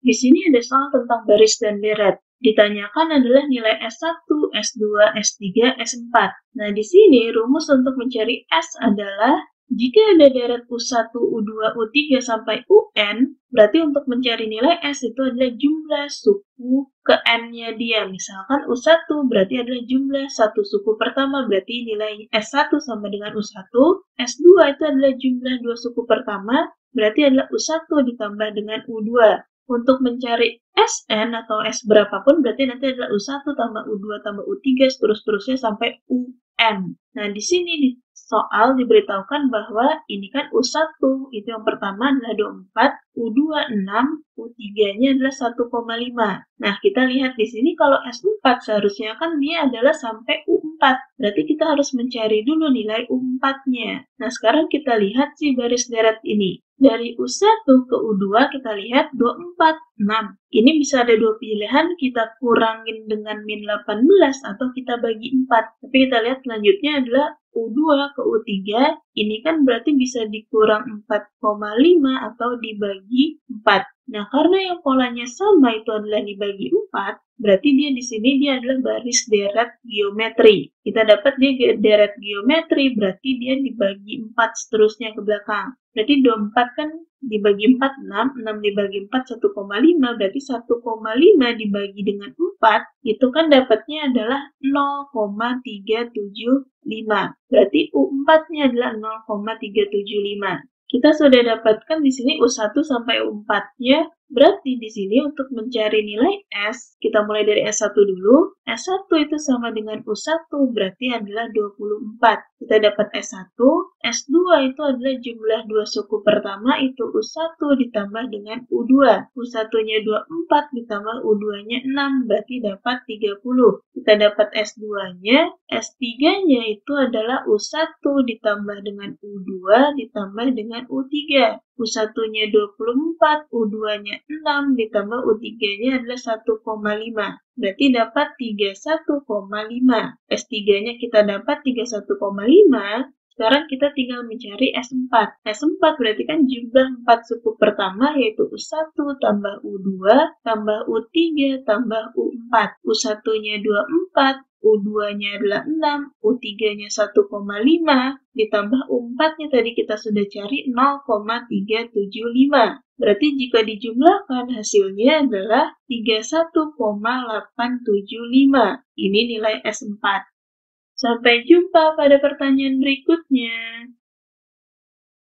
Di sini ada soal tentang baris dan deret. Ditanyakan adalah nilai S1, S2, S3, S4. Nah, di sini rumus untuk mencari S adalah jika ada deret U1, U2, U3 sampai UN, berarti untuk mencari nilai S itu adalah jumlah suku ke N-nya dia. Misalkan U1 berarti adalah jumlah satu suku pertama, berarti nilai S1 sama dengan U1. S2 itu adalah jumlah dua suku pertama, berarti adalah U1 ditambah dengan U2. Untuk mencari Sn atau S berapapun berarti nanti adalah U1 tambah U2 tambah U3 seterus-terusnya sampai UN. Nah, di sini di soal diberitahukan bahwa ini kan U1, itu yang pertama adalah 24, U2 6, U3-nya adalah 1,5. Nah, kita lihat di sini kalau S4 seharusnya kan dia adalah sampai U4. Berarti kita harus mencari dulu nilai U4-nya. Nah, sekarang kita lihat si baris deret ini. Dari U1 ke U2 kita lihat 24, 6. Ini bisa ada dua pilihan, kita kurangin dengan min 18 atau kita bagi 4. Tapi kita lihat selanjutnya adalah U2 ke U3, ini kan berarti bisa dikurang 4,5 atau dibagi 4. Nah, karena yang polanya sama itu adalah dibagi 4, berarti dia di sini dia adalah baris deret geometri. Kita dapat dia deret geometri, berarti dia dibagi 4 seterusnya ke belakang. Berarti 24 kan dibagi 4, 6. 6 dibagi 4, 1,5. Berarti 1,5 dibagi dengan 4, itu kan dapatnya adalah 0,375. Berarti U4-nya adalah 0,375. Kita sudah dapatkan di sini U1 sampai U4-nya. Berarti di sini untuk mencari nilai S, kita mulai dari S1 dulu. S1 itu sama dengan U1, berarti adalah 24. Kita dapat S1. S2 itu adalah jumlah dua suku pertama, itu U1 ditambah dengan U2. U1-nya 24 ditambah U2-nya 6, berarti dapat 30. Kita dapat S2-nya. S3-nya itu adalah U1 ditambah dengan U2 ditambah dengan U3. U1-nya 24, U2-nya 6, ditambah U3-nya adalah 1,5. Berarti dapat 31,5. S3-nya kita dapat 31,5. Sekarang kita tinggal mencari S4. S4 berarti kan jumlah 4 suku pertama yaitu U1 tambah U2 tambah U3 tambah U4. U1-nya 24, U2-nya adalah 6, U3-nya 1,5, ditambah U4-nya tadi kita sudah cari 0,375. Berarti jika dijumlahkan hasilnya adalah 31,875. Ini nilai S4. Sampai jumpa pada pertanyaan berikutnya.